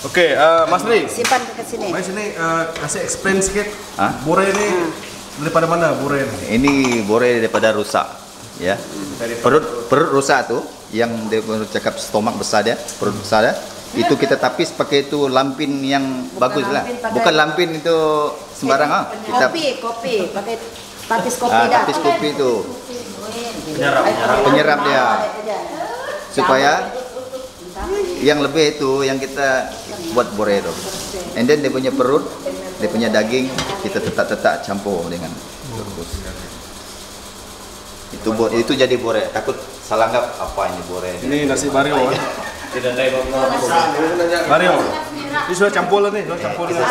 Oke, eh, Mas Ri, Simpan ke sini. mari sini eh, kasih explain sedikit. Hah? Bore ini daripada mana bore ini? Ini bore daripada rusak, ya. Perut perut rusak tuh, yang dia cakap stomak besar dia, perut besar dia. Itu kita tapis pakai itu lampin yang bagus lah. lampin, Bukan lampin itu sembarang ah. Kita Kopi, kopi, pakai tapis kopi ah, dah. tapis kopi itu Penyerap, penyerap dia supaya yang lebih itu yang kita buat bore itu. And then dia punya perut, dia punya daging kita tetap-tetap campur dengan rebus. Itu bo- itu jadi bore. Takut salah anggap apa ini bore. Ini nasi bario. eh. Bario. Ini sudah campur lah nih, sudah campur ini.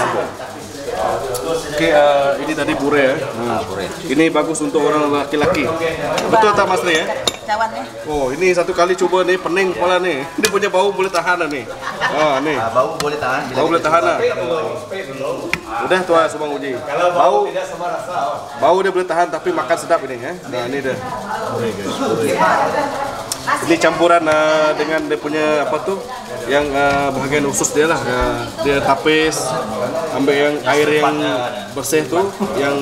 Oke, eh, ini tadi bure ya. Ah, bore. Ini bagus untuk orang laki-laki. Betul tak Mas Ri ya? Cawan ya. Oh, ini satu kali coba nih pening kepala nih. Ini punya bau boleh tahan lah nih. Oh, nih. Ah, bau boleh tahan. Bau boleh tahan coba. lah. Udah tuan Subang Uji. Bau Bau dia boleh tahan tapi makan sedap ini ya. Nah, ini dia. Ini campuran uh, dengan dia punya apa tuh? Yang uh, bahagian usus dia lah. Uh, dia tapis, ambil yang air yang bersih tuh, yang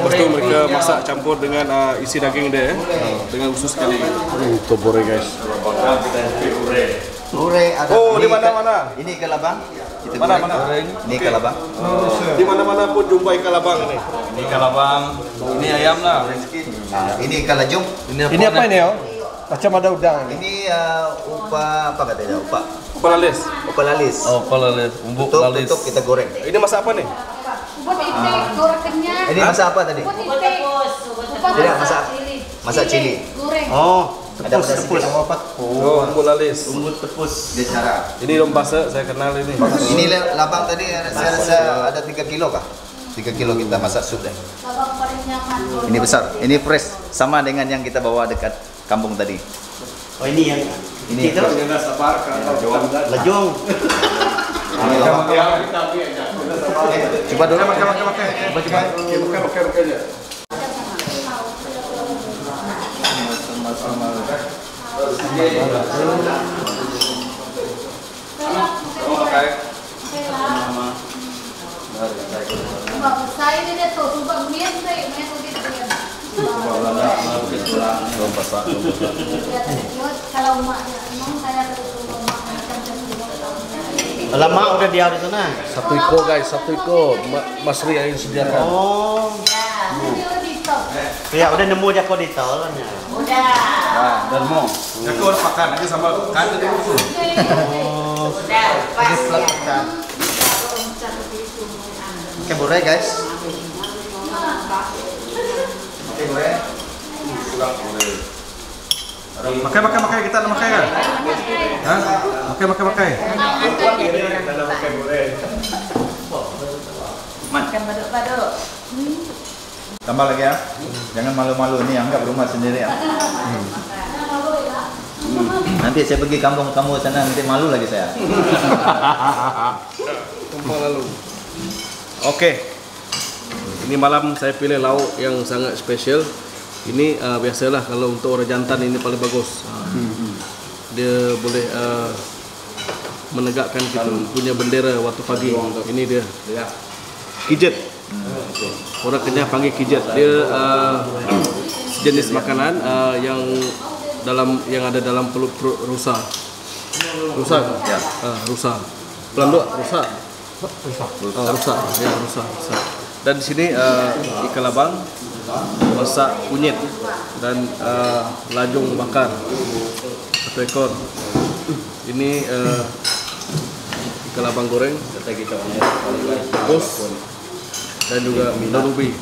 tu mereka masak campur dengan uh, isi daging dia. Uh, dengan usus sekali. Itu bore guys. Ada. Oh, di ini ke- mana-mana? Ini kelabang. Kita Mana, goreng. mana? Ini kelabang. Di mana-mana pun jumpa ikan labang ini. Ini kalabang, ini ayam lah. Nah, ini kalajung. Ini apa ini ya? Macam ada udang ini. Ini uh, upa apa katanya? Upa Kepala les. upa lalis. Oh, kepala lalis, umbuk Tutup, lalis. tutup kita goreng. Ini masak apa nih? Buat itik, gorengannya. Ini masak apa tadi? Buat itik. Buat Tidak, masak masak cili. Goreng. Oh, ada pedas sedikit. Oh, umbul lalis. Umbut tepus. Dia cara. Ini lomba se, saya kenal ini. Ini la- labang tadi saya rasa ada 3 kilo kah? 3 kilo kita masak sup deh. Ini besar. Ini fresh sama dengan yang kita bawa dekat kampung tadi. Oh ini yang Ini itu lejong. Ini labang. Coba dulu. Coba coba. Bukan, bukan aja. Saya dia sebab tu dia dia. Kalau maknya, memang saya. Lama udah dia di sana. Satu ekor guys, satu. Ma- Mas Ri yang sediakan. Oh. Top. Ya udah nemu dia kok di tol nya. Udah. Nah, dan mau. Aku harus makan aja sama kan tadi itu. Udah. Pas ya. Oke, bore guys. Oke, bore. Makai, makai, makai. Kita nak makai kan? Hah? Makai, makai, makai. Makan baduk-baduk. Tambah lagi ya. Jangan malu-malu ini anggap rumah sendiri ya. Nanti saya pergi kampung kamu sana nanti malu lagi saya. Tumpah lalu. Oke. Ini malam saya pilih lauk yang sangat spesial. Ini uh, biasalah kalau untuk orang jantan ini paling bagus. Uh, Dia boleh uh, menegakkan kita punya bendera waktu pagi. Ini dia. Kijet. Orang Kenyah panggil kijet. Dia uh, jenis makanan uh, yang dalam yang ada dalam perut, perut rusa. Rusa. Ya. Uh, rusa. Pelan dua, rusa. Oh, rusak, ya rusak, rusak. Dan di sini uh, ikan labang masak kunyit dan uh, lajung bakar satu ekor. Ini uh, ikan labang goreng, bos dan juga daun ubi.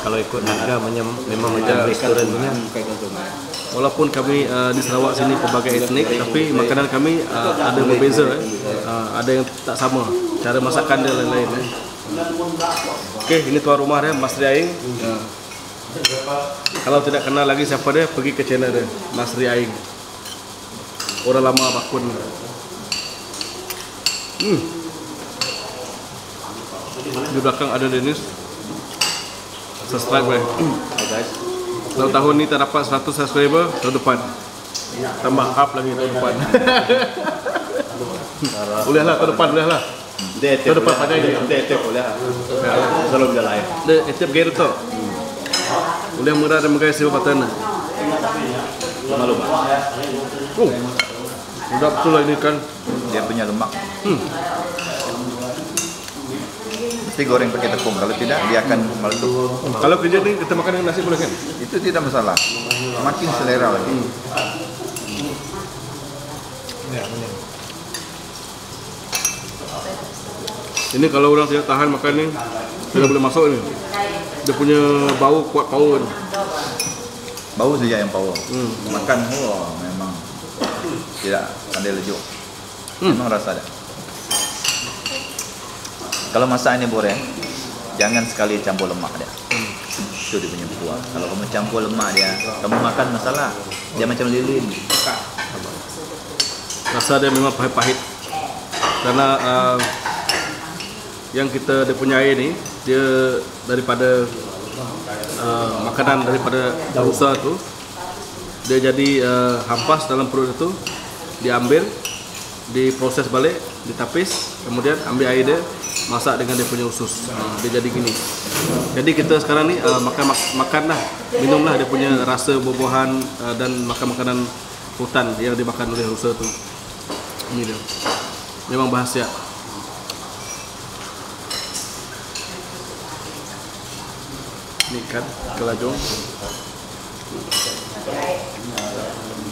Kalau ikut harga memang memang Ya. restorannya. Walaupun kami uh, di Sarawak sini pelbagai etnik, tapi makanan kami uh, ada berbeza. Eh. Uh, ada yang tak sama. Cara masakan dia lain-lain. Eh. Okey, ini tuan rumah dia, Mas Riaing. Uh, kalau tidak kenal lagi siapa dia, pergi ke channel dia, Mas Riaing. Orang lama bakun. Hmm. Di belakang ada Dennis. Subscribe eh. Kalau tahun ni tak dapat 100 subscriber, tahun depan. tambah up lagi tahun depan. boleh lah tahun depan boleh lah. Dia Tahun depan pada ini. Dia itu boleh. Selalu jalan. Dia etip gaya tu. Boleh murah dan megah sewa patana. Malu. Oh. Udah betul ini kan. Dia punya lemak. Hmm. Mesti goreng pakai tepung. Kalau tidak dia akan meletup. Kalau kerja ni kita makan dengan nasi boleh kan? Itu tidak masalah. Makin selera lagi. Ini kalau orang tidak tahan makan ni tidak boleh masuk ni. Dia punya bau kuat power ni. Bau saja yang power. Hmm. Makan wah memang tidak pandai lejuk. Hmm. Memang rasa ada. Kalau masak ini boreng, jangan sekali campur lemak dia. Itu dia punya kuat. Kalau kamu campur lemak dia, kamu makan masalah. Dia macam lilin. Rasa dia memang pahit-pahit. Karena uh, yang kita dia punya air ni dia daripada uh, makanan daripada rusa tu dia jadi uh, hampas dalam perut itu diambil diproses balik ditapis kemudian ambil air dia masak dengan dia punya usus. Uh, dia jadi gini. Jadi kita sekarang ni uh, makan mak- makan lah minumlah dia punya rasa buah-buahan uh, dan makan makanan hutan yang dimakan oleh rusa tu. Ini dia memang bahasia ni kan kelajong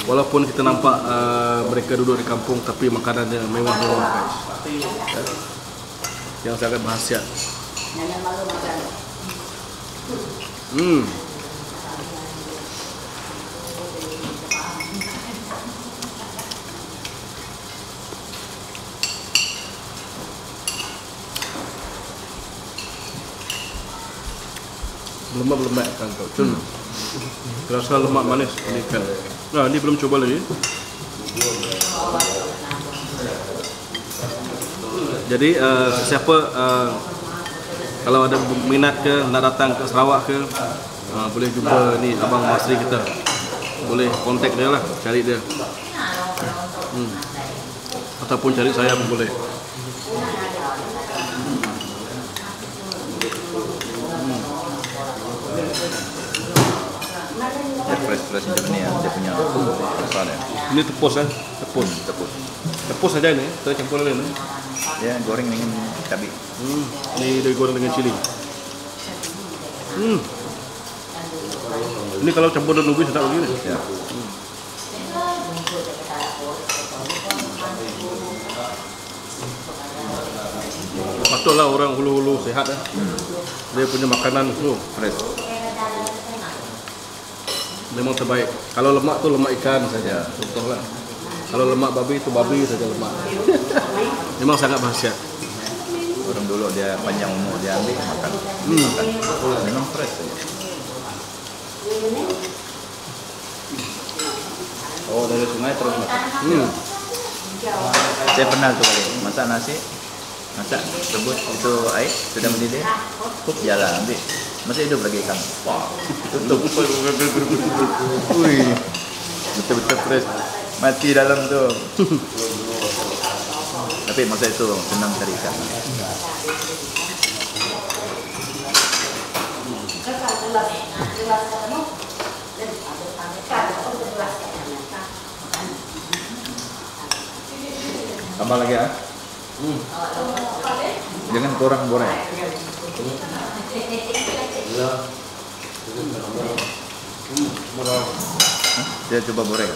walaupun kita nampak uh, mereka duduk di kampung tapi makanannya mewah-mewah guys Ya. yang sangat bahasia hmm lemak lemak kan kau cun. Terasa lemak manis. Ini kan. Nah ini belum coba lagi. Jadi uh, siapa uh, kalau ada minat ke nak datang ke Sarawak ke uh, boleh jumpa ni abang Masri kita. Boleh kontak dia lah cari dia. Hmm. ataupun cari saya pun boleh Fresh-fresh macam ni ya. Dia punya rasa dia. ini tepus kan tepus Tepus. tepus saja ni kita campur lain ni Dia goreng dengan cabai. Hmm, ni dia goreng dengan cili. Hmm. Ini kalau campur dengan ubi sedap lagi ni. Ya. Patutlah orang hulu-hulu sehat eh. Dia punya makanan tu Fresh. Memang terbaik. Kalau lemak tu lemak ikan saja. Contohlah. Kalau lemak babi tu babi saja lemak. memang sangat bahasia. Orang dulu dia panjang umur dia ambil makan. Hmm. makan. Memang fresh. saja. Oh dari sungai terus makan. Hmm. Saya pernah tu kali masak nasi, masak rebus itu air sudah mendidih, hup jalan ambil. Masih hidup lagi ikan. Wah, tutup. Ui, betul-betul fresh. Mati dalam tu. Tapi masa itu senang cari ikan. Tambah lagi ya. Jangan kurang goreng. Dia coba goreng.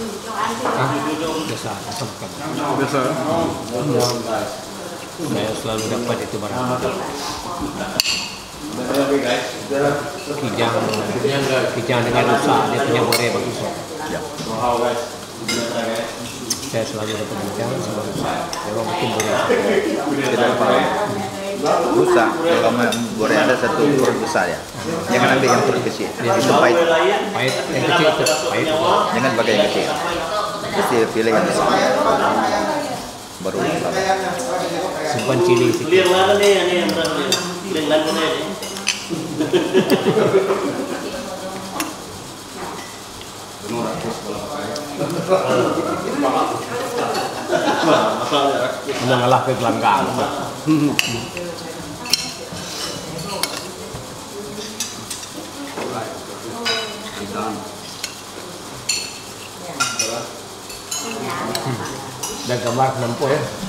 biasa asam kan Biasa. saya selalu dapat itu barang. Kijang. Kijang dengan rusak dia punya boreh bagus Ya. saya selalu dapat kijang sama rusak. Memang bikin boreh Tidak apa. Rusak. Kalau goreng ada satu perut besar ya. Jangan ambil yang perut kecil. Itu pahit. pahit yang kecil itu pahit Jangan pakai yang kecil. Mesti pilih yang besar. Baru lama. simpan cili sikit? Mengalah ke gelanggang. Dan gambar nampu ya.